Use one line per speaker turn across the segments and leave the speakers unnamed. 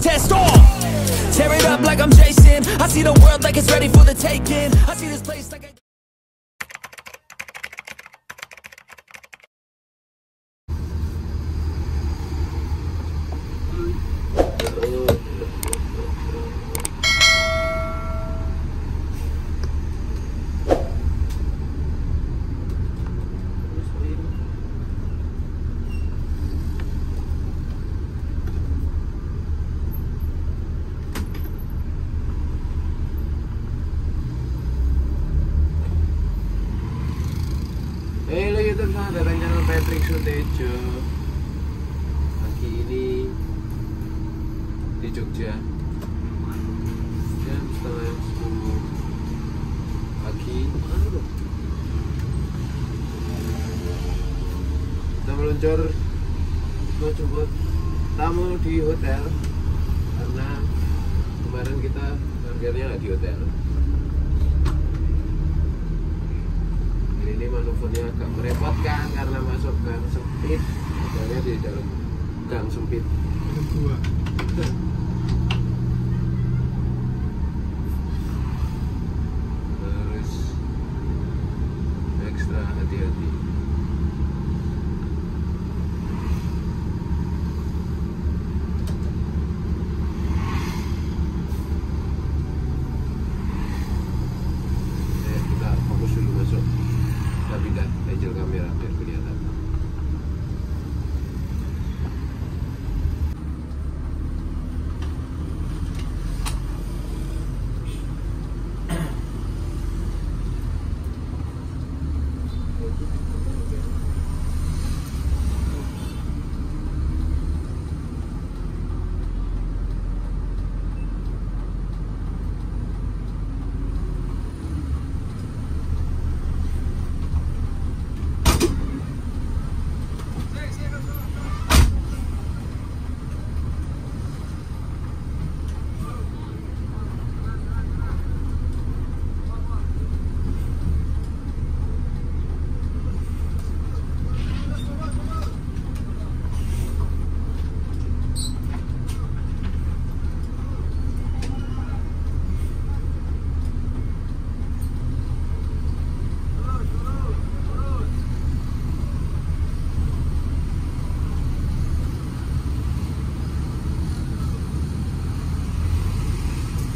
test all. Tear it up like I'm Jason. I see the world like it's ready for the taking. I see
the teleponnya agak merepotkan karena masuk gang sempit. Akhirnya di dalam gang sempit. Ada dua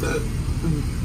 the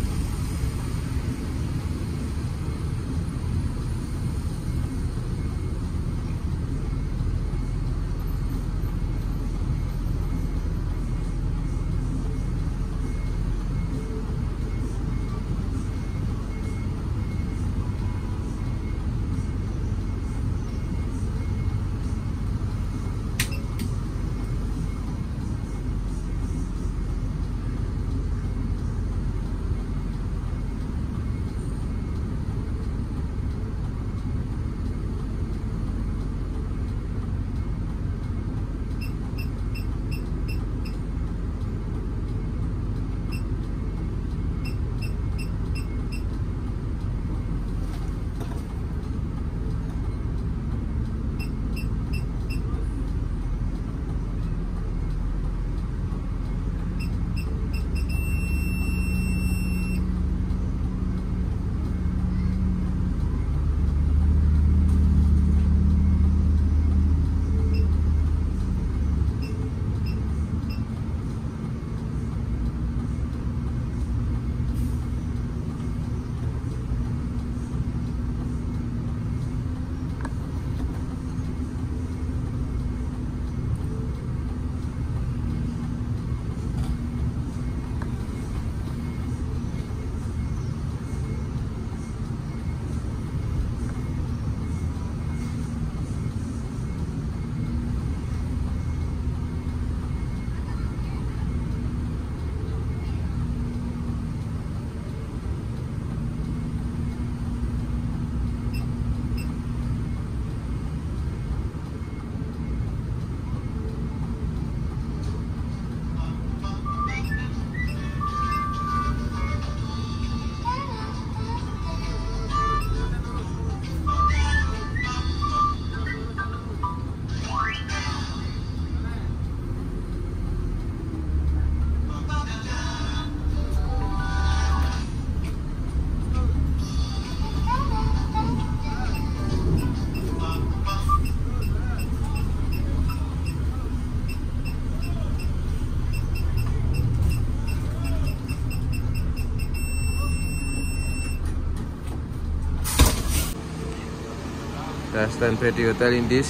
Standby di Hotel Indis.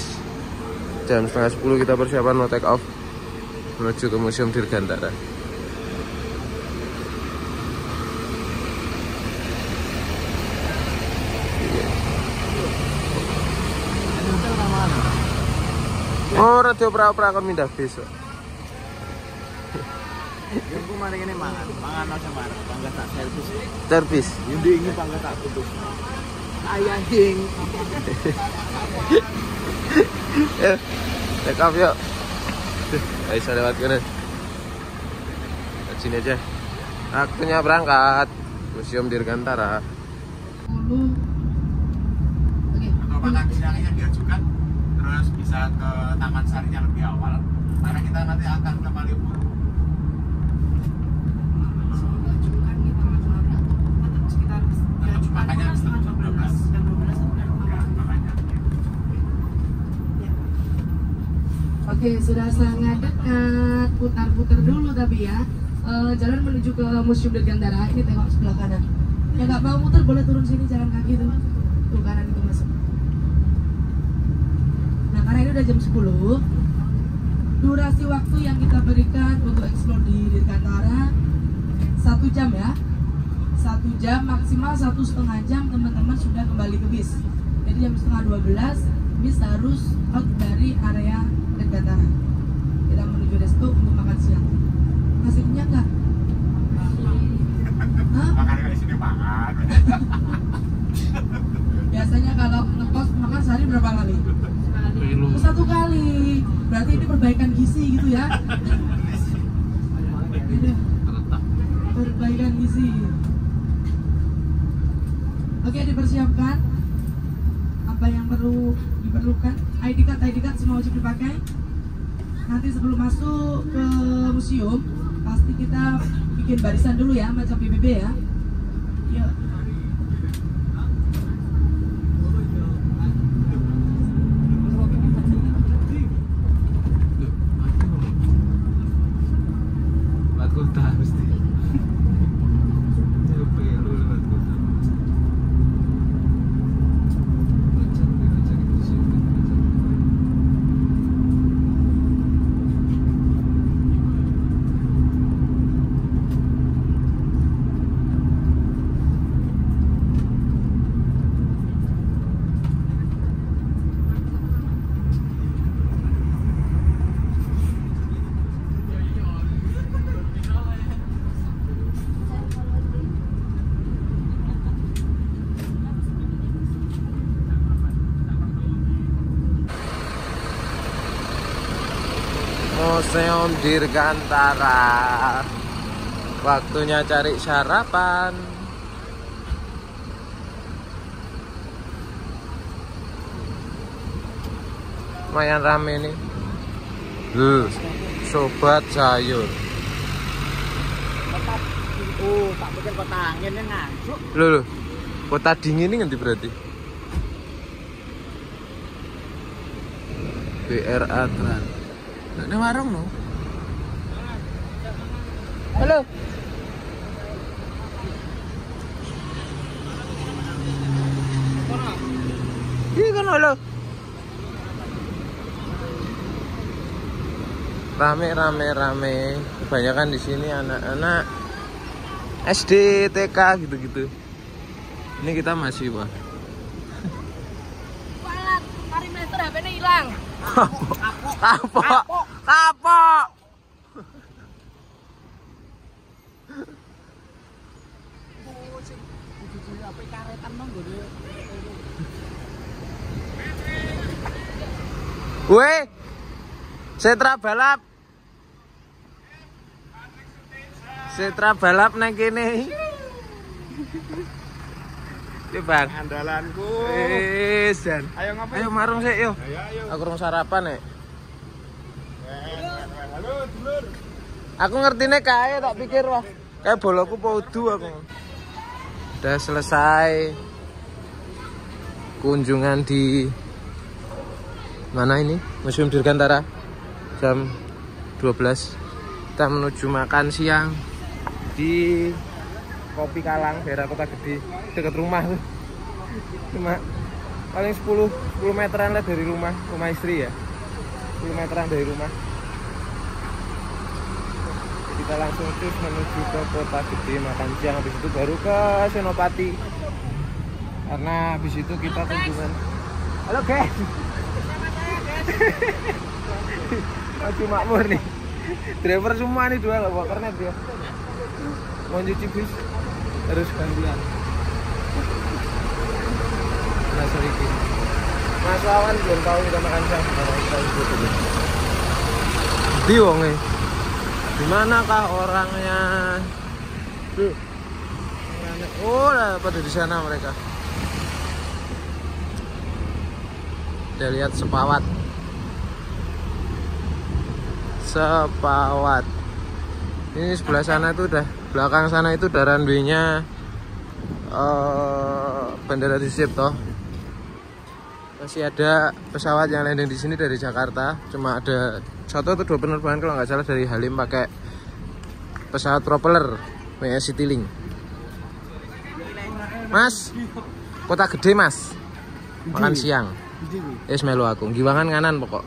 Jam setengah 10 kita persiapan mau take off menuju ke Museum Dirgantara. Oh, radio pra-pra kon mindah besok.
Yang ku mari ini mangan, mangan aja marah, bangga tak servis.
Servis.
Yundi ini bangga tak putus. Ayah ding.
Eh, take off yuk. Ayo saya lewat ke sini aja. Waktunya berangkat. Museum Dirgantara.
Atau makan siangnya yang diajukan, terus bisa ke Taman Sarinya lebih awal. Karena kita nanti akan ke Malioboro. Makanya jam 12. Ya, makanya.
Oke, sudah sangat dekat. Putar-putar dulu tapi ya. Eh, jalan menuju ke Museum Dirgantara. Ini tengok sebelah kanan. Yang nggak mau muter boleh turun sini jalan kaki tuh. Tuh kanan itu masuk. Nah, karena ini udah jam 10. Durasi waktu yang kita berikan untuk explore di Dirgantara satu jam ya. Satu jam maksimal satu setengah jam teman-teman sudah kembali ke bis. Jadi jam setengah 12 bis harus out dari area Dirgantara. Kita menuju resto untuk makan siang. Masih kenyang nggak? Hah?
Makanya di sini makan.
Biasanya kalau ngekos makan sehari berapa kali? Oh, Satu kali. Berarti ini perbaikan gizi gitu ya? Perbaikan gizi. Oke dipersiapkan. Apa yang perlu diperlukan? ID card, ID card semua wajib dipakai. Nanti sebelum masuk ke museum, pasti kita bikin barisan dulu ya, macam PBB ya. Yuk.
Lewat kota mesti. lewat kota. Museum Dirgantara. Waktunya cari sarapan. Lumayan rame nih. Loh, sobat sayur.
Oh, tak pikir kota angin nganjuk.
Loh, loh. Kota dingin ini nanti berarti. BRA Trans. Nah, ini warung no. Halo. Iya kan halo. Rame rame rame. Kebanyakan di sini anak-anak SD, TK gitu-gitu. Ini kita masih wah.
Walat,
Weh. Setra balap. Setra balap nang kene. Iki Bang.
Andalanku.
Wis, Jan.
Ayo ngapain?
Ayo marung sik yo.
Ayo, ayo.
Aku rong sarapan nek.
Halo, dulur.
Aku ngertine kae tak pikir wah. Kayak boloku podu aku. Udah selesai kunjungan di mana ini? Museum Dirgantara. Jam 12. Kita menuju makan siang di Kopi Kalang, daerah Kota Gede, dekat rumah tuh. Cuma paling 10 10 meteran lah dari rumah rumah istri ya 10 meteran dari rumah kita langsung terus menuju ke kota gede makan siang. Habis itu baru ke Senopati. Karena habis itu kita kunjungan halo guys. Maju makmur nih. Driver semua nih dua loh kernet dia mau cuci bis harus gantian. Nah sorry. Mas Wawan belum tahu kita makan siang. Karena kita ikut dulu di wong nih di manakah orangnya Tuh. oh pada di sana mereka? Kita lihat sepawat. Sepawat. Ini sebelah sana itu udah belakang sana itu udah runway nya eh, Bandara Sucipto masih ada pesawat yang landing di sini dari Jakarta cuma ada satu atau dua penerbangan kalau nggak salah dari Halim pakai pesawat propeller punya Citylink Mas kota gede mas makan siang Yes melu aku giwangan nganan pokok.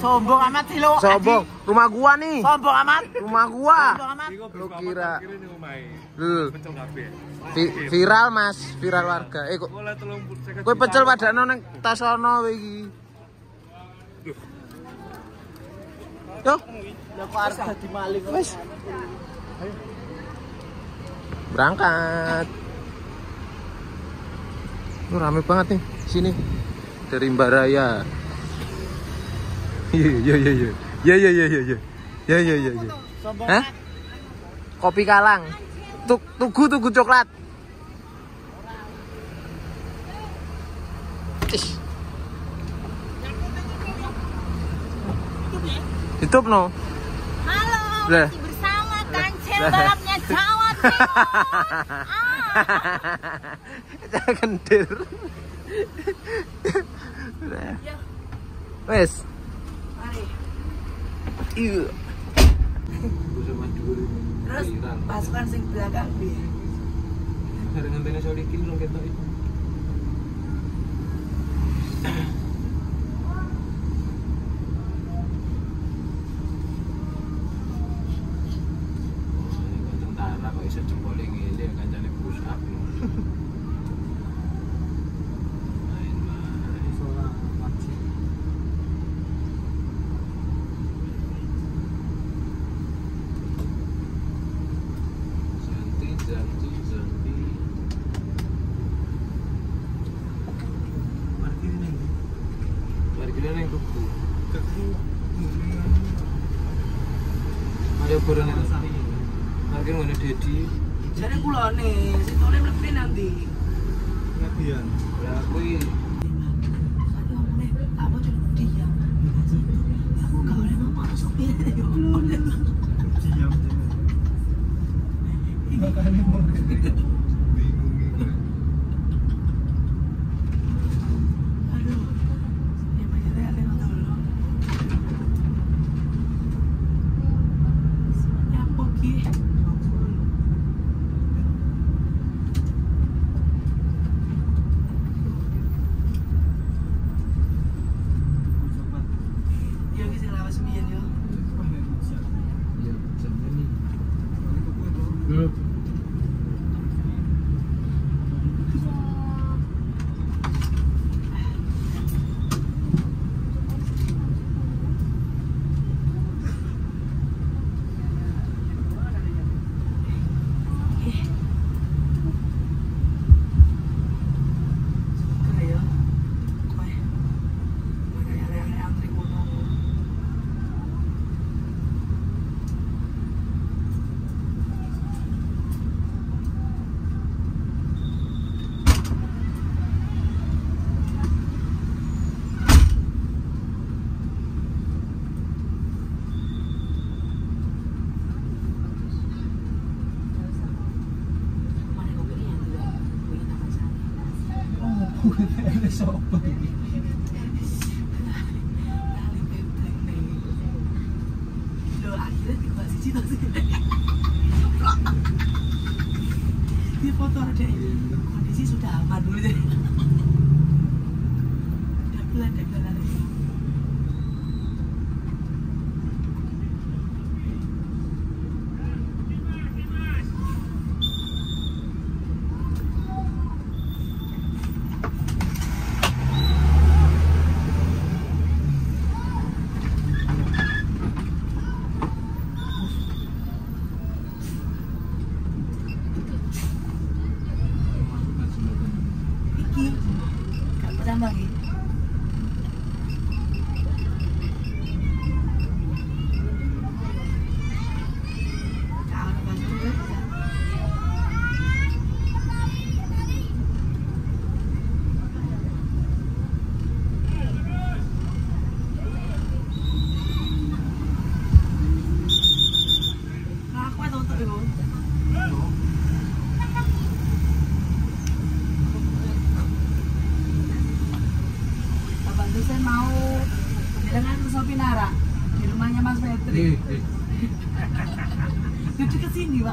Sombong amat sih lo.
Sombong, rumah gua nih.
Sombong amat.
Rumah gua.
Sombong amat.
Lu kira. Vi- viral Mas, viral warga. Eh kok kowe pecel padakno ning tas ono kowe iki. Yo,
Lah kok arep dadi maling.
wis. Berangkat. Ini rame banget nih sini dari Mbak Raya. Iya iya iya iya. Iya iya iya iya iya. Iya iya iya iya. Hah? Kopi Kalang. Tuk, tugu tugu coklat. Ih. Tutup no.
Halo,
Lah.
masih bersama kancil balapnya Jawa Timur.
Jangan kendir. Wes. Iya.
Terus pasukan sing belakang piye?
Barengan tenis Solikin dong kita itu.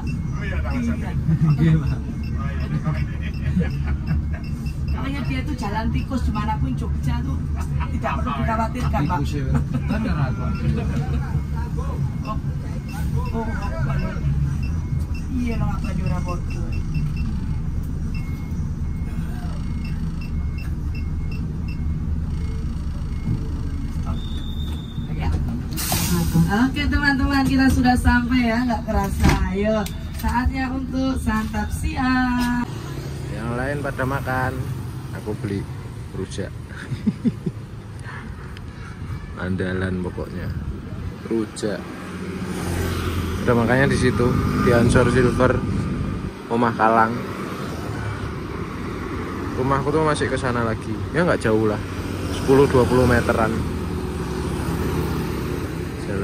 Pak.
Oh iya,
Iya. Makanya dia tuh jalan tikus di mana pun Jogja tuh tidak perlu dikhawatirkan, Pak. Oh, oh? Iya, apa. Oke teman-teman kita sudah sampai ya nggak kerasa ayo saatnya untuk santap siang
Yang lain pada makan, aku beli rujak. Andalan pokoknya. Rujak. Udah makanya di situ di Ansor Silver Rumah Kalang. Rumahku tuh masih ke sana lagi. Ya nggak jauh lah. 10-20 meteran.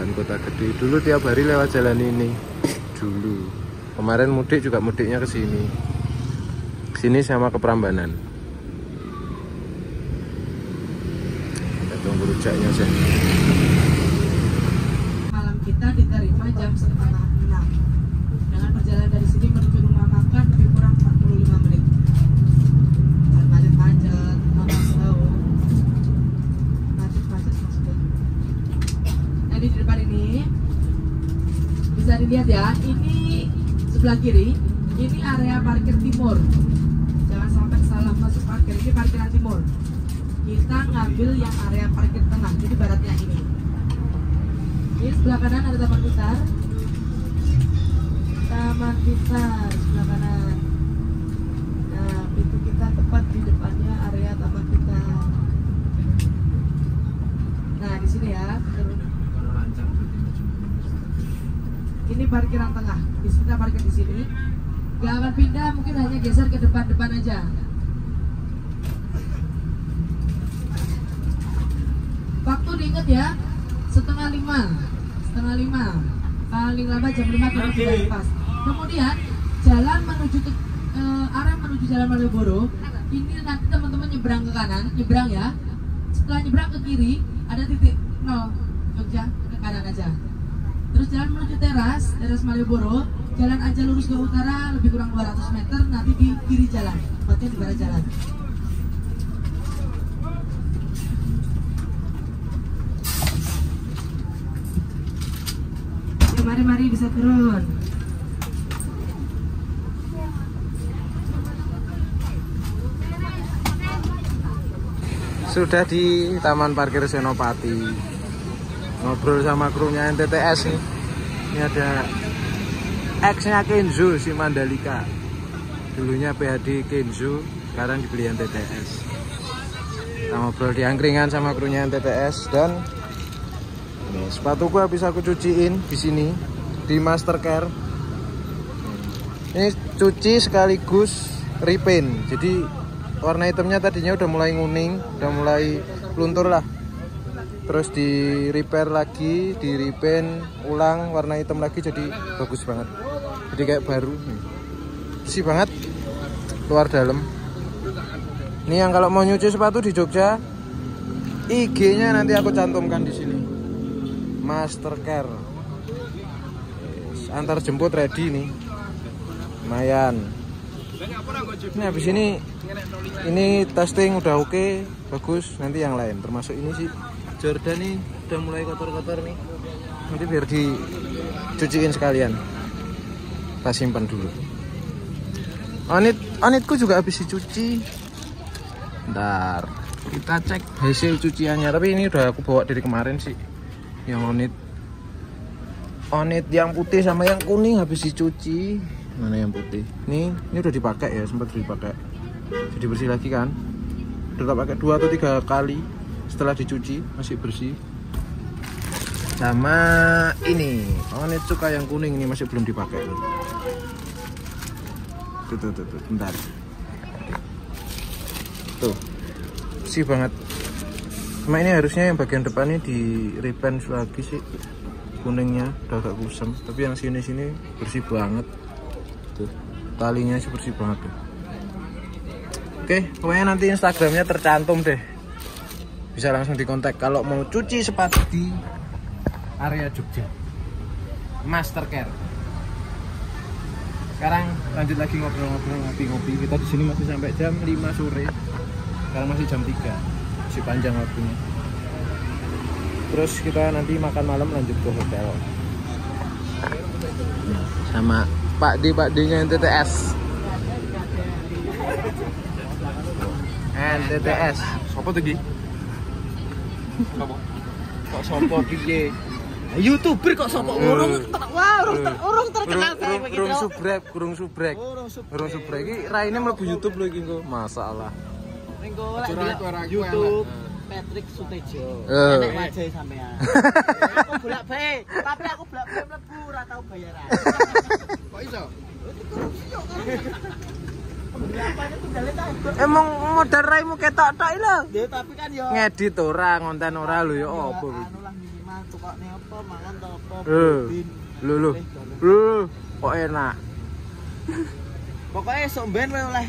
Jalan Kota Gede. Dulu tiap hari lewat jalan ini. Dulu. Kemarin mudik juga mudiknya ke sini. Sini sama ke Prambanan. Kita tunggu rujaknya sih.
malam kita diterima jam setengah enam dengan perjalanan dari sini menuju rumah makan lebih kurang 45 menit dan macet-macet mama tahu macet-macet maksudnya nah di depan ini bisa dilihat ya ini sebelah kiri ini area parkir timur jangan sampai salah masuk parkir ini parkiran timur kita ngambil yang area parkir tengah jadi baratnya ini ini sebelah kanan ada taman pintar. Taman pintar sebelah kanan. Nah, pintu kita tepat di depannya area taman pintar. Nah, di sini ya. turun. Parkiran tengah. Di sini kita parkir di sini. Gak akan pindah, mungkin hanya geser ke depan-depan aja. Waktu diinget ya, setengah lima. Setengah lima. Paling lambat jam lima kita sudah pas kemudian jalan menuju ke eh, arah menuju jalan Malioboro. Ini nanti teman-teman nyebrang ke kanan nyebrang ya. Setelah nyebrang ke kiri ada titik nol Jogja ke kanan aja terus jalan menuju teras teras Malioboro jalan aja lurus ke utara lebih kurang 200 meter nanti di kiri jalan tepatnya di barat jalan mari-mari bisa turun.
Sudah di Taman Parkir Senopati. Ngobrol sama krunya NTTS nih. Ini ada X-nya Kenzo si Mandalika. Dulunya PHD Kenzo, sekarang dibeli NTTS. Kita ngobrol di angkringan sama krunya NTTS dan ini sepatuku habis aku cuciin di sini di Mastercare. Ini cuci sekaligus repaint. Jadi warna hitamnya tadinya udah mulai nguning, udah mulai luntur lah. Terus di repair lagi, di repaint ulang warna hitam lagi jadi bagus banget. Jadi kayak baru. Bersih banget luar dalam. Ini yang kalau mau nyuci sepatu di Jogja, IG-nya nanti aku cantumkan di sini. Mastercare. Yes, Antar jemput ready nih. Lumayan. Ini habis ini ini testing udah oke, bagus. Nanti yang lain termasuk ini sih Jordan nih udah mulai kotor-kotor nih. Nanti biar dicuciin sekalian. Kita simpan dulu. Onit, onitku juga habis dicuci. Bentar, kita cek hasil cuciannya. Tapi ini udah aku bawa dari kemarin sih. Yang onit. Onit yang putih sama yang kuning habis dicuci. Mana yang putih? Nih, ini udah dipakai ya, sempat dipakai. Jadi bersih lagi kan? Udah pakai dua atau tiga kali setelah dicuci masih bersih. Sama ini, onit cuka yang kuning ini masih belum dipakai. Tuh, tuh, tuh, tuh, bentar. Tuh, bersih banget. Cuma ini harusnya yang bagian depan ini di repaint lagi sih kuningnya udah agak kusam tapi yang sini sini bersih banget tuh talinya sih bersih banget tuh oke pokoknya nanti instagramnya tercantum deh bisa langsung dikontak. Kalau mau cuci sepatu di area Jogja. Master Care. Sekarang lanjut lagi ngobrol-ngobrol ngopi-ngopi. Kita di sini masih sampai jam 5 sore. Sekarang masih jam 3 masih panjang waktunya. Terus kita nanti makan malam lanjut ke hotel. Sama Pak D Pak D nya NTTS NTTS
Sopo tuh?
Kok sopo piye?
Youtuber kok sopo urung ter- wah urung ter- urung terkenal
kurung-
begitu.
kurung subrek subrek.
Urung subrek.
Kurung subrek. Ini raine mlebu YouTube lho iki engko masalah.
Ning
curang,
YouTube Patrick Sutejo.
Eh.
Enek wajah sampean. Aku bolak balik, tapi aku bolak balik mlebu ora tau bayaran.
Kok iso?
Tunggale ta?
Emang modal raimu ketok tok lho
Ya tapi kan yo
ngedit ora ngonten ora lho ya apa kuwi
Anu lah minimal tukokne apa mangan ta apa.
Eh. lho lho lho kok enak
Pokoknya sok ben oleh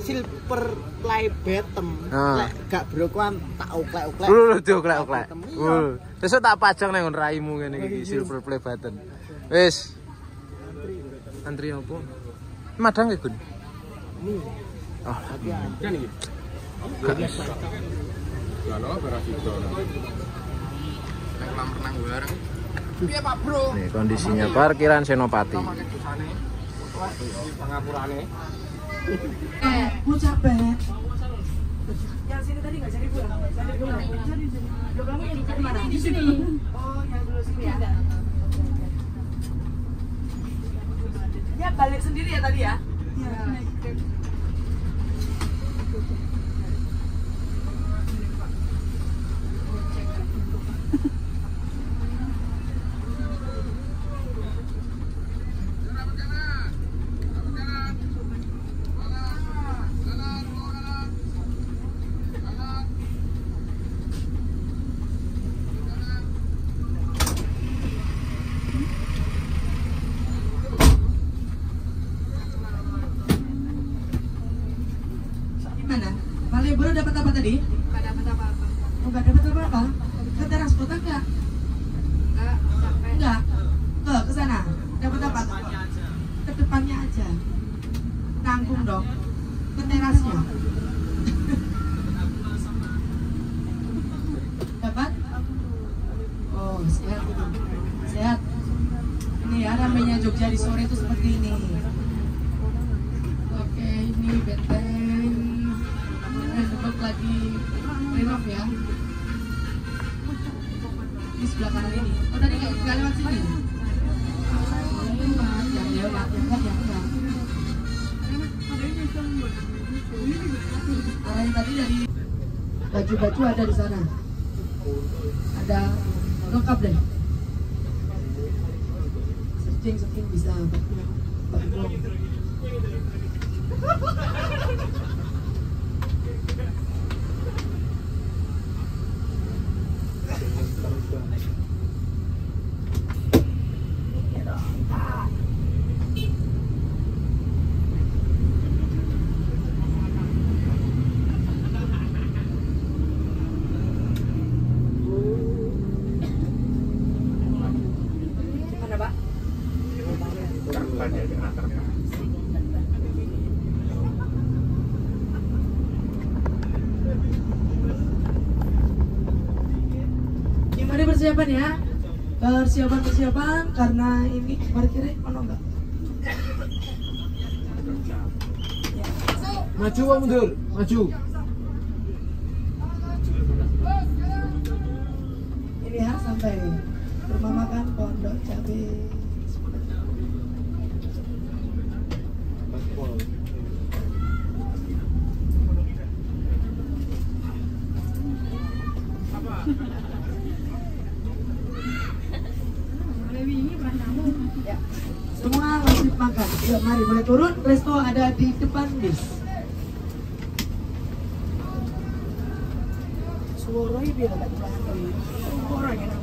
silver play bottom.
Ah.
Lek gak brokoan tak oklek-oklek.
lho lho dioklek oklek
Iya.
lho sesuk tak pajang nang raimu ngene iki silver play button wis antri apa madang ya Gun nih kondisinya parkiran Senopati.
Ya balik sendiri ya tadi ya? Iya. Ada di sana. Ada lengkap deh. Searching searching bisa Pak? Persiapan ya. Persiapan persiapan karena ini parkirnya mana enggak?
Maju mundur? Maju.
Ini ya sampai rumah makan Pondok Cabe. Ya. Semua wajib makan. Yuk mari boleh turun. Resto ada di depan bis. Suaranya biar agak jelas. Orang yang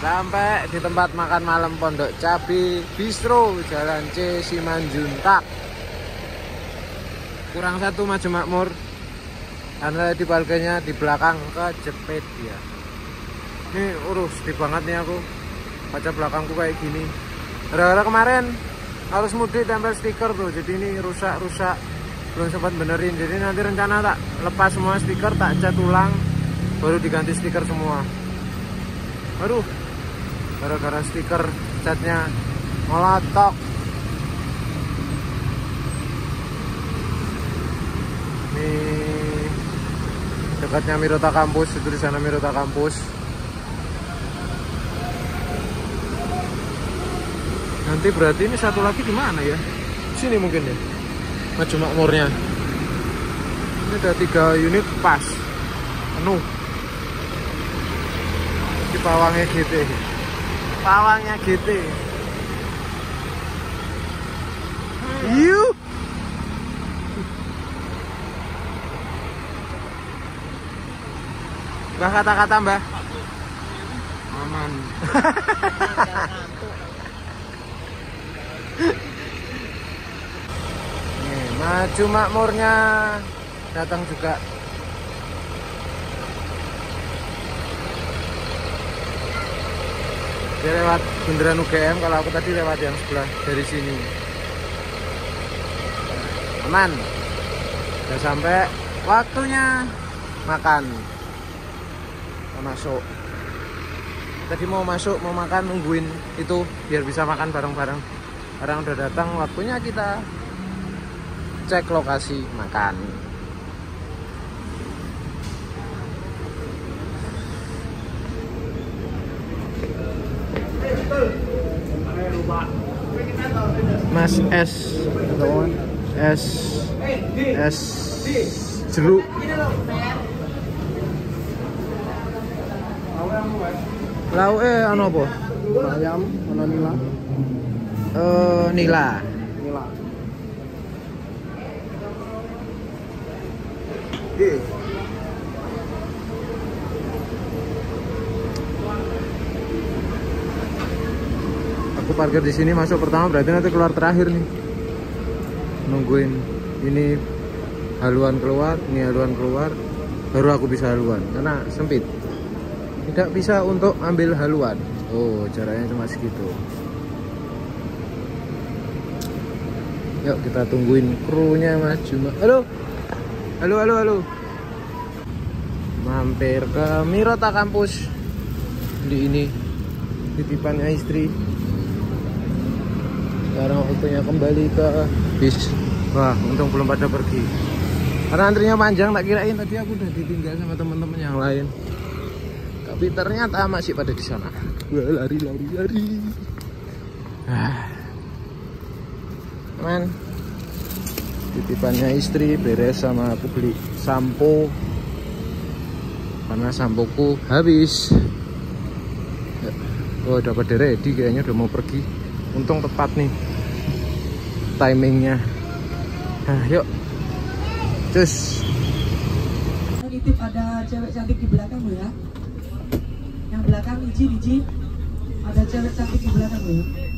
Sampai di tempat makan malam Pondok Cabi Bistro Jalan C Simanjuntak. Kurang satu maju makmur. Karena di parkirnya di belakang kejepit ya. Ini urus di banget nih aku. Kaca belakangku kayak gini. Gara-gara kemarin harus mudik tempel stiker tuh. Jadi ini rusak-rusak belum sempat benerin. Jadi nanti rencana tak lepas semua stiker tak cat ulang baru diganti stiker semua. Aduh, gara-gara stiker catnya meletok. Nih dekatnya Mirota Kampus, itu di sana Mirota Kampus. Nanti berarti ini satu lagi di mana ya? Sini mungkin ya. Maju makmurnya. Ini ada tiga unit pas. Penuh. Pawangnya GT. Pawangnya GT. Yuk. Mbah kata-kata mbah. Aman. Nih, maju makmurnya datang juga. Dia lewat bundaran UGM, kalau aku tadi lewat yang sebelah dari sini. Aman. Udah sampai waktunya makan. Kita masuk. Tadi mau masuk, mau makan, nungguin itu biar bisa makan bareng-bareng. Sekarang udah datang, waktunya kita cek lokasi makan. Mas S S S jeruk Lau eh anu apa?
Ayam, mana nila?
Eh nila.
Nila.
Aku parkir di sini masuk pertama berarti nanti keluar terakhir nih. Nungguin ini haluan keluar, ini haluan keluar, baru aku bisa haluan karena sempit. Tidak bisa untuk ambil haluan. Oh, caranya cuma segitu. Yuk kita tungguin krunya maju. Ma- Halo. Halo, halo, halo. Mampir ke Mirota kampus. Di ini titipannya istri. Sekarang waktunya kembali ke bis. Wah, untung belum pada pergi. Karena antrinya panjang, tak kirain tadi aku udah ditinggal sama teman-teman yang lain. Tapi ternyata masih pada di sana. Wah, lari, lari, lari. Ah. Man, titipannya istri beres sama aku beli sampo karena sampoku habis. Oh, dapat ready kayaknya udah mau pergi. Untung tepat nih timingnya. Nah, yuk. Cus.
Ada cewek cantik di belakang ya. Yang belakang Iji, Iji. Ada cewek cantik di belakang ya.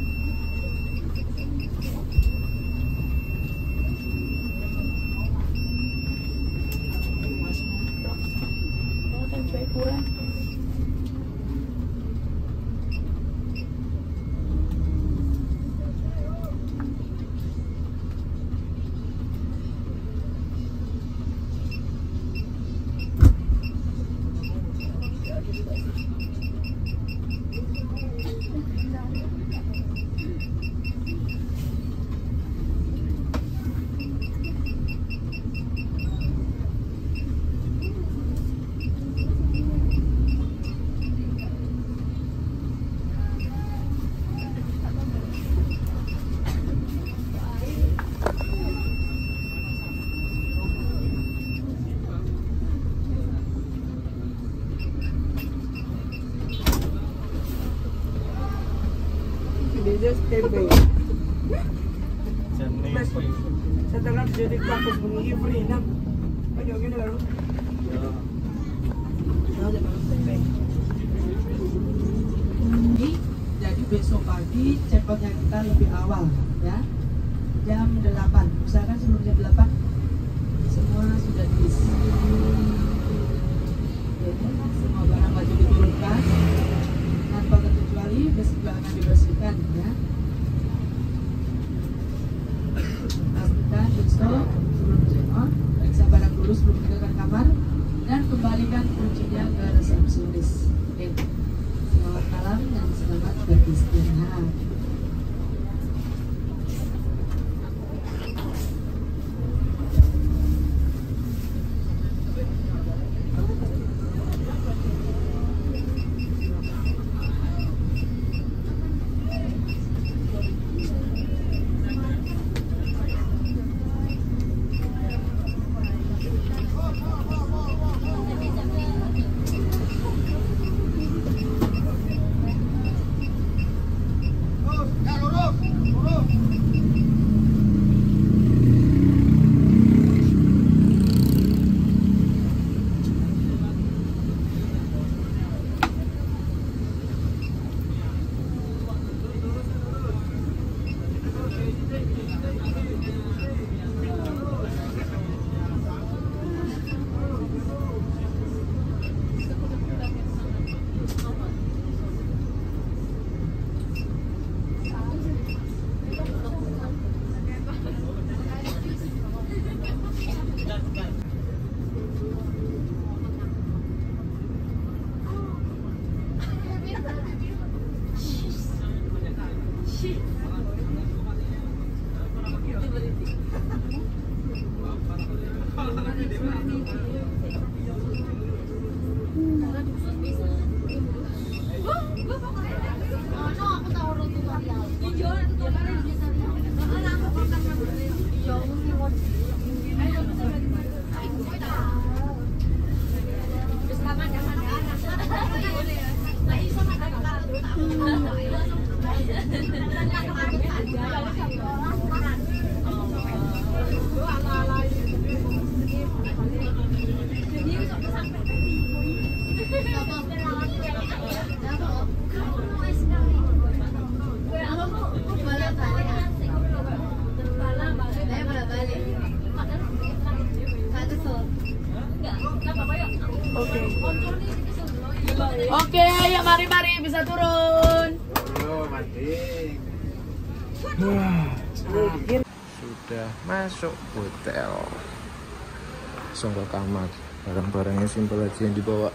Simpel aja yang dibawa.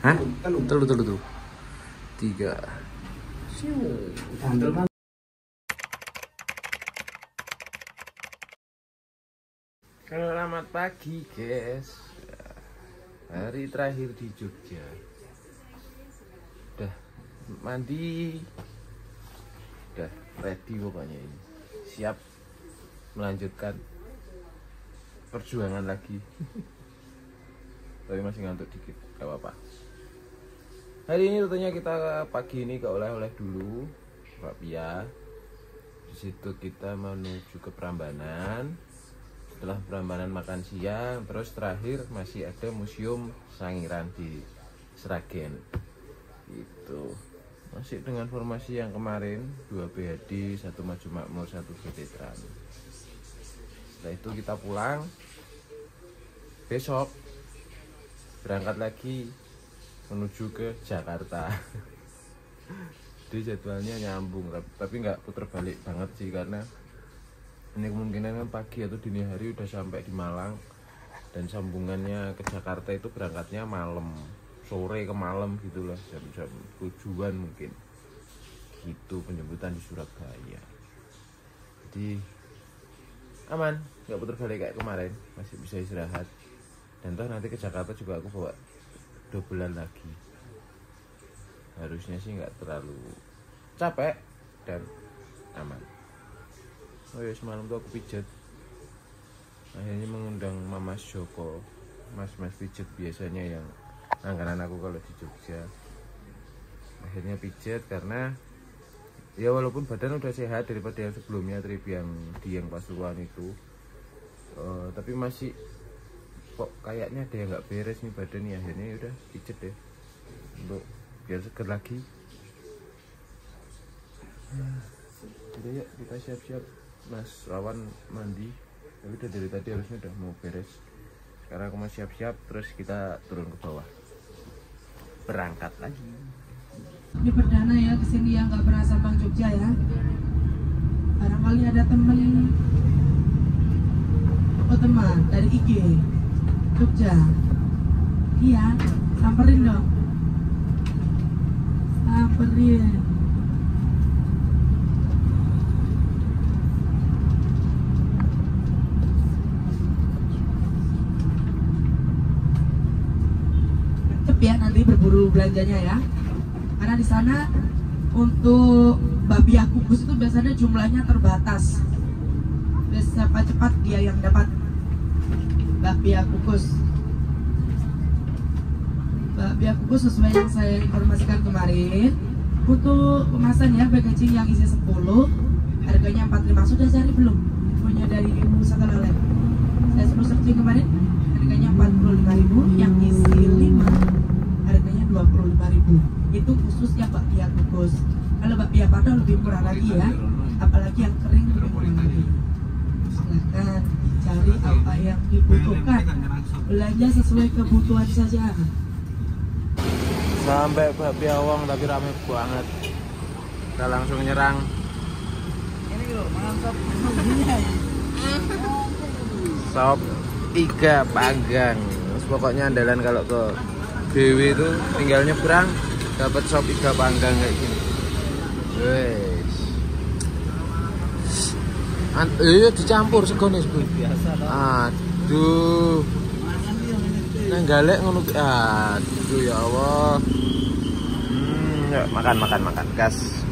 Hah? Telu telu telu tiga. Selamat pagi guys. Hari terakhir di Jogja. Udah mandi. Udah ready pokoknya ini. Siap melanjutkan perjuangan lagi. Tapi masih ngantuk dikit, gak apa-apa. Hari ini tentunya kita pagi ini ke oleh-oleh dulu Pak di situ kita menuju ke Prambanan. Setelah Prambanan makan siang terus terakhir masih ada museum Sangiran di Sragen. Itu masih dengan formasi yang kemarin dua BHD satu maju makmur satu Veteran setelah itu kita pulang. Besok berangkat lagi menuju ke Jakarta. Jadi jadwalnya nyambung tap- tapi nggak puter balik banget sih karena ini kemungkinan kan pagi atau dini hari udah sampai di Malang dan sambungannya ke Jakarta itu berangkatnya malam sore ke malam gitulah jam-jam tujuan mungkin. Gitu penjemputan di Surabaya. Jadi aman. Nggak putar balik kayak kemarin. Masih bisa istirahat. Dan toh nanti ke Jakarta juga aku bawa dobelan lagi. Harusnya sih nggak terlalu capek dan aman. Oh ya semalam tuh aku pijat akhirnya mengundang Mama Joko. Mas mas pijat biasanya yang langganan aku kalau di Jogja. Akhirnya pijet karena ya walaupun badan udah sehat daripada yang sebelumnya trip yang di yang Pasuruan itu. Eh, tapi masih kok kayaknya ada yang nggak beres nih badan nih akhirnya ya udah pijet deh. Untuk biar seger lagi. Udah yuk kita siap-siap. Mas Rawan mandi. Ya udah dari tadi harusnya udah mau beres. Sekarang aku mau siap-siap terus kita turun ke bawah. Berangkat lagi
Ini perdana ya ke sini yang nggak pernah sama Jogja ya. Barangkali ada temen Oh teman dari IG Jogja. Iya, samperin dong. Samperin. Ya nanti berburu belanjanya ya karena di sana untuk bakpia kukus itu biasanya jumlahnya terbatas. Siapa cepat dia yang dapat bakpia kukus. Bakpia kukus sesuai yang saya informasikan kemarin. Untuk kemasan ya packaging yang isi 10 harganya 45 sudah cari belum? Punya dari pusat oleh saya suruh searching kemarin harganya 45.000 yang isi 5 harganya 25.000 itu khusus yang bakpia kukus kalau bakpia padang lebih murah lagi ya. Apalagi yang kering lebih murah lagi. Silahkan cari apa yang dibutuhkan. belanja sesuai kebutuhan saja.
Sampai babi awang tapi rame banget. Kita langsung nyerang.
Ini loh, mantap.
sop iga panggang. Pokoknya andalan kalau ke BW itu tinggal nyebrang dapat sop iga panggang kayak gini. Wes. Iya dicampur segonis bu
Biasa
aduh. Nang galek ngono aduh ya Allah. Hmm, yuk, makan makan makan. Gas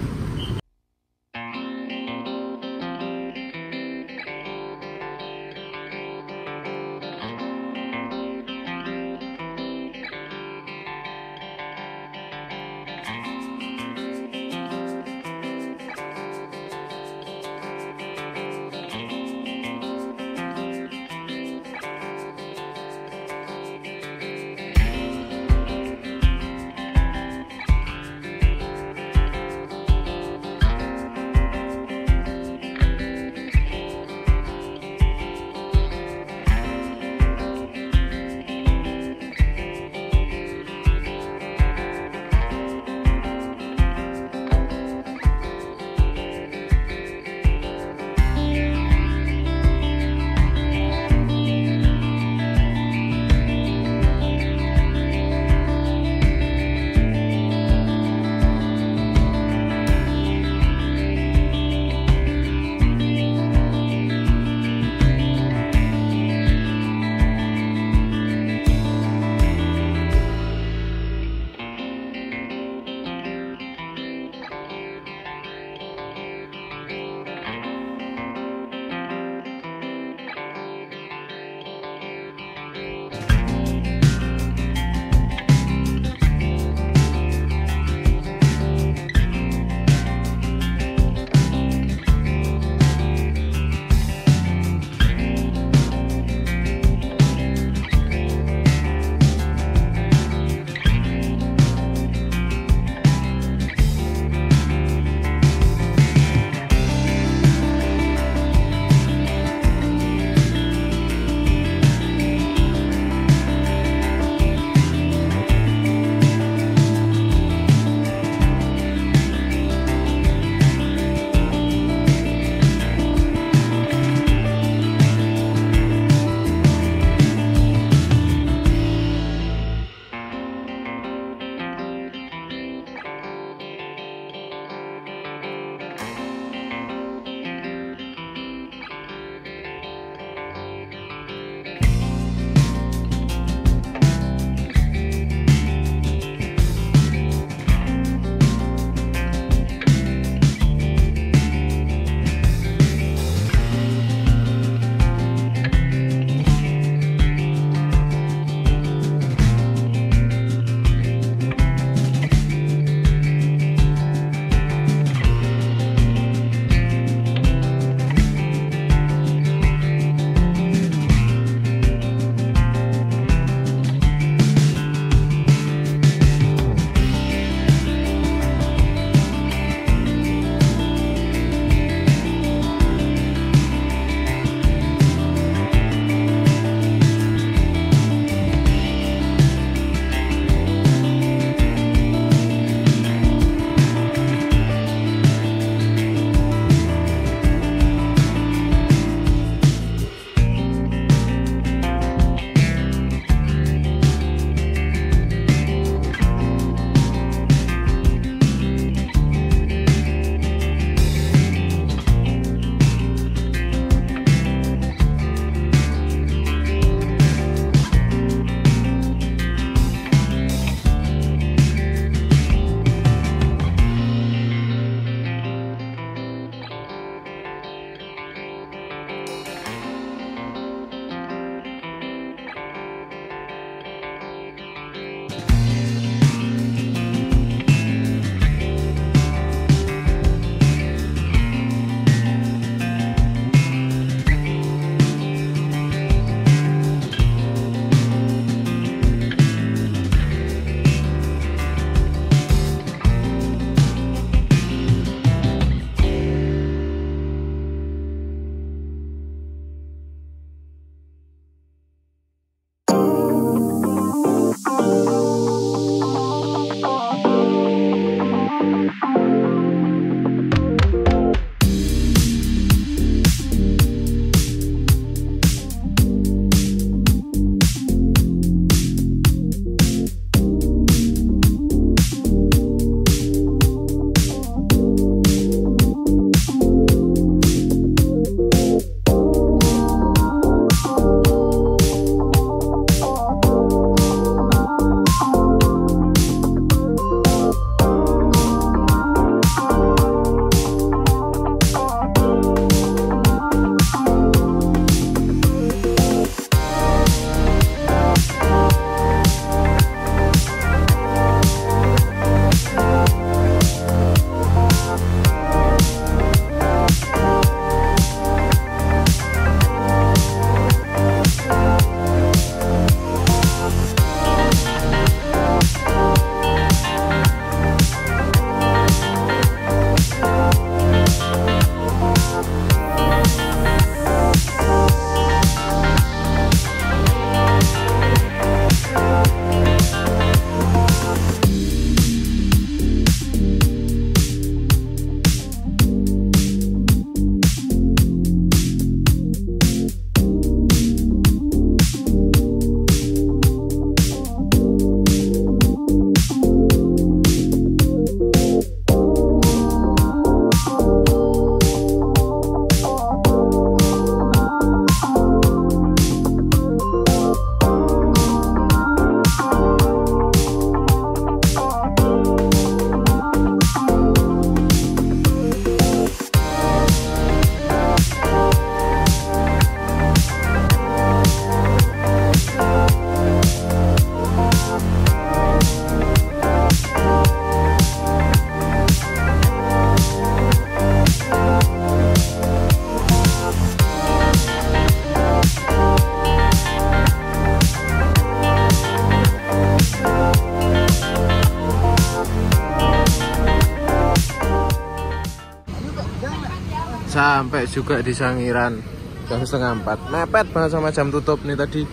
sampai juga di Sangiran jam setengah empat. Mepet banget sama jam tutup nih tadi.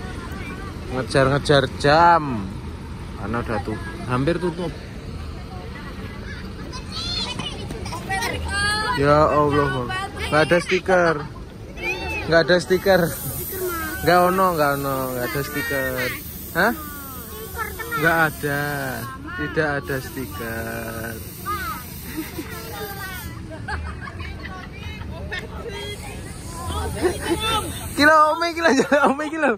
Ngejar-ngejar jam. Karena udah tuh hampir tutup. Ya Allah nggak ada stiker. Nggak ada stiker. Nggak ono nggak ono. Nggak ada stiker. Hah? Nggak ada. Tidak ada stiker kilo ome kilo jalan ome kilo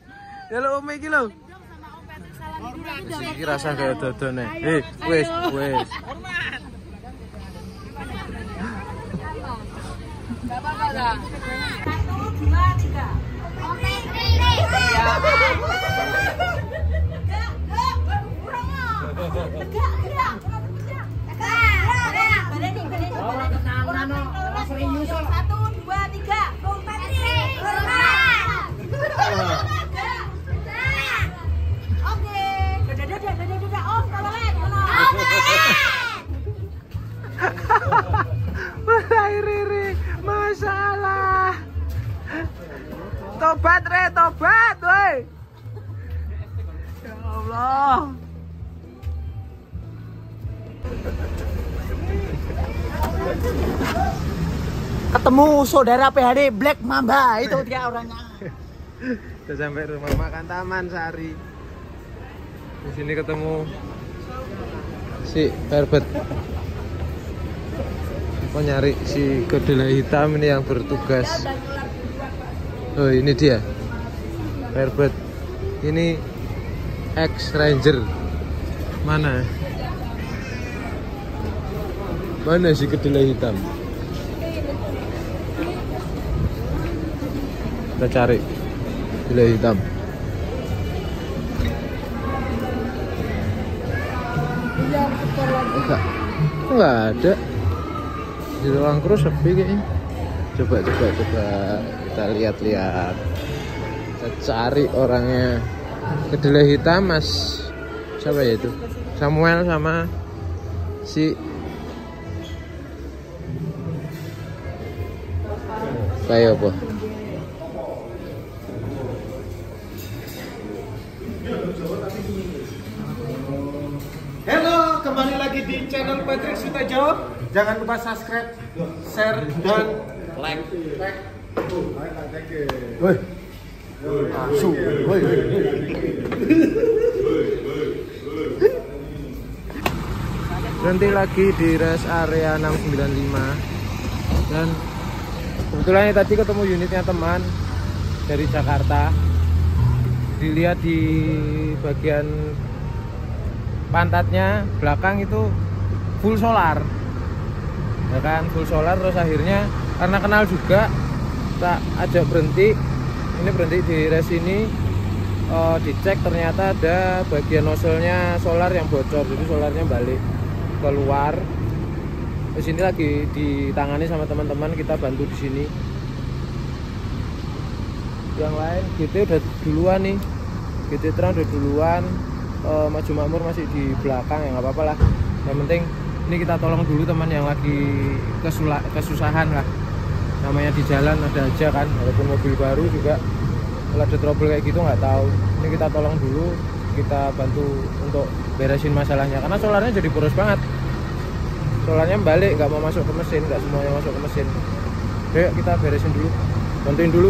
jalan ome kilo Iki rasa kayak dodone. Eh, wes, wes.
Satu, dua, tiga. Bung Patri. Oke. Dadah, dadah, dadah, dadah. Om, kalau lain,
Mulai Riri, Tobat re, tobat, woi. Ya Allah.
Ketemu saudara PHD Black Mamba itu dia orangnya.
Udah sampai rumah makan Taman Sari. Di sini ketemu si Herbert. Mau nyari si kedelai hitam ini yang bertugas. Oh ini dia, Herbert. Ini ex Ranger. Mana? Mana si kedelai hitam? Kita cari kedelai hitam. Enggak, enggak ada. Di ruang kru sepi kayaknya. Coba, coba, coba kita lihat-lihat. Kita cari orangnya. Kedelai hitam mas siapa ya itu? Samuel sama si kayak apa?
Jangan lupa subscribe, share, dan like. Woi. Asu. Woi.
Nanti lagi di rest area 695 dan kebetulan ini tadi ketemu unitnya teman dari Jakarta dilihat di bagian pantatnya belakang itu full solar ya kan full solar terus akhirnya karena kenal juga tak ajak berhenti. Ini berhenti di rest ini eh, dicek ternyata ada bagian nozzle-nya solar yang bocor jadi solarnya balik keluar. Di sini lagi ditangani sama teman-teman kita bantu di sini. Yang lain GT udah duluan nih. GT Tron udah duluan Eh, Maju Makmur masih di belakang ya nggak apa-apa lah. Yang penting ini kita tolong dulu teman yang lagi kesula- kesusahan lah. Namanya di jalan ada aja kan walaupun mobil baru juga. Kalau ada trouble kayak gitu nggak tahu. Ini kita tolong dulu kita bantu untuk beresin masalahnya. Karena solarnya jadi boros banget. Solarnya balik nggak mau masuk ke mesin nggak semuanya masuk ke mesin. Yuk kita beresin dulu bantuin dulu.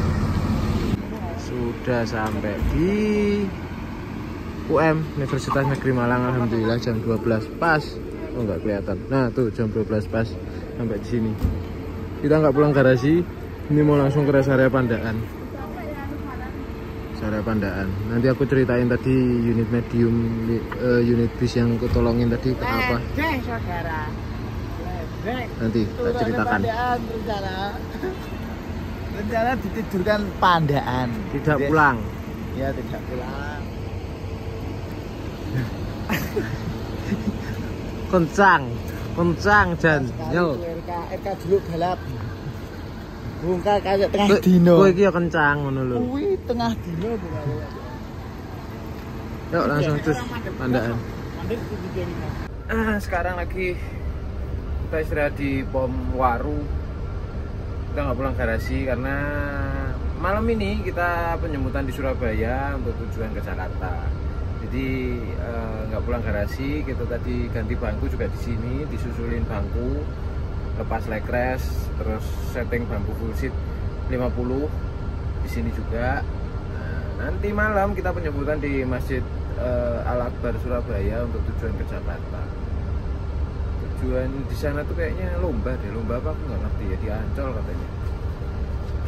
Sudah sampai di UM Universitas Negeri Malang. Alhamdulillah jam 12 pas oh nggak kelihatan. Nah tuh jam 12 pas sampai di sini. Kita nggak pulang garasi ini mau langsung ke rest area Pandaan Rest area Pandaan nanti aku ceritain tadi unit medium eh, unit bis yang aku tolongin tadi kenapa nanti tak ceritakan.
Rencana. Ditidurkan pandaan.
tidak pulang.
Ya tidak pulang.
kencang. Kencang
Sekali
yo.
RK RK dulu galap. Bungkar kayak tengah dino.
kowe iki ya kencang ngono lho.
Kuwi tengah dino bukan.
yuk langsung terus Pandaan ah sekarang lagi kita istirahat di pom waru. Kita nggak pulang garasi karena malam ini kita penjemputan di Surabaya untuk tujuan ke Jakarta jadi eh, nggak pulang garasi kita tadi ganti bangku juga di sini disusulin bangku lepas lekres terus setting bangku full seat 50 di sini juga. Nah, nanti malam kita penjemputan di Masjid eh, Al Akbar Surabaya untuk tujuan ke Jakarta. Tujuan di sana tuh kayaknya lomba deh lomba apa aku nggak ngerti ya di Ancol katanya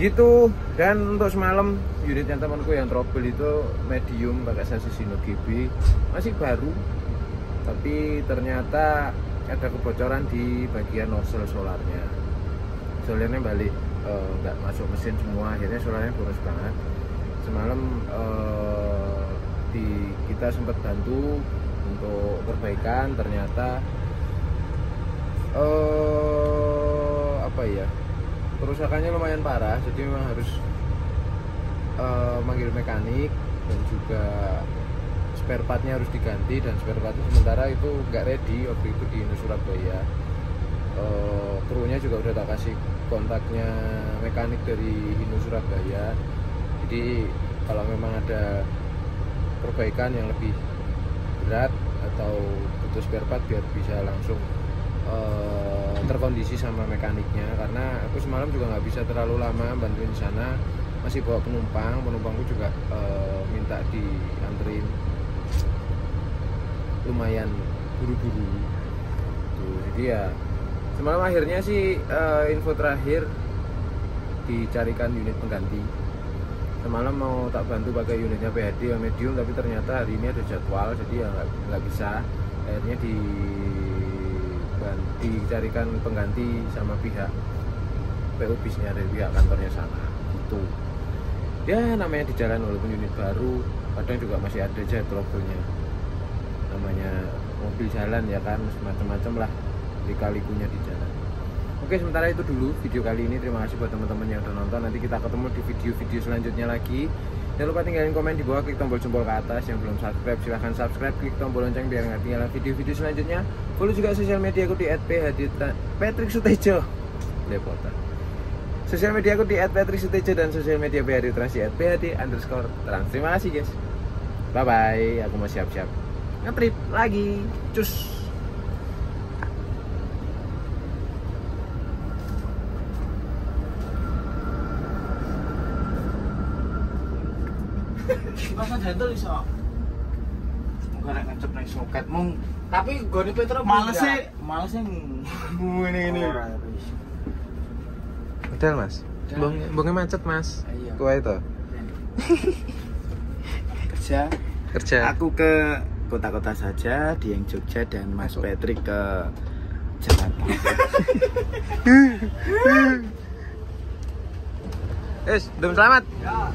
gitu. Dan untuk semalam unitnya temanku yang trouble itu medium pakai sasis Sino GB masih baru tapi ternyata ada kebocoran di bagian nozzle solarnya. Solarnya balik eh, nggak masuk mesin semua akhirnya solarnya boros banget. Semalam eh, di kita sempat bantu untuk perbaikan ternyata eh apa ya kerusakannya lumayan parah jadi memang harus eh, manggil mekanik dan juga spare partnya harus diganti dan spare partnya sementara itu nggak ready waktu itu di Indo Surabaya. Eh, krunya juga udah tak kasih kontaknya mekanik dari Hino Surabaya. Jadi kalau memang ada perbaikan yang lebih berat atau butuh spare part biar bisa langsung eh, terkondisi sama mekaniknya karena aku semalam juga nggak bisa terlalu lama bantuin sana. Masih bawa penumpang penumpangku juga eh, minta dianterin. Lumayan buru-buru. Tuh, jadi ya semalam akhirnya sih eh, info terakhir dicarikan unit pengganti. Semalam mau tak bantu pakai unitnya PHD yang medium tapi ternyata hari ini ada jadwal jadi ya nggak bisa. Akhirnya di dicarikan pengganti sama pihak PU bisnya dari pihak kantornya sana itu ya namanya di jalan walaupun unit baru kadang juga masih ada aja trouble-nya namanya mobil jalan ya kan macam-macam lah lika-likunya di jalan. Oke sementara itu dulu video kali ini. Terima kasih buat teman-teman yang udah nonton. Nanti kita ketemu di video-video selanjutnya lagi jangan lupa tinggalin komen di bawah klik tombol jempol ke atas. Yang belum subscribe silahkan subscribe klik tombol lonceng biar nggak ketinggalan video-video selanjutnya. Follow juga sosial media aku di @phd_patrick sutejo. Lepotan. Sosial media aku di @patricksutejo dan sosial media PHD Trans di @phd underscore trans terima kasih guys. Bye bye aku mau siap-siap. Ngetrip lagi. Cus
Jantul iso.
Semoga nek ngecep ning soket mung
Tapi gone Petro
males sih, males sih ngene ini.
Hotel mas Bong, bongnya macet mas
Iya.
Kue itu
Kerja
Kerja
aku ke kota-kota saja di yang Jogja dan Mas Patrick ke Jakarta.
Yes, belum selamat
Ya.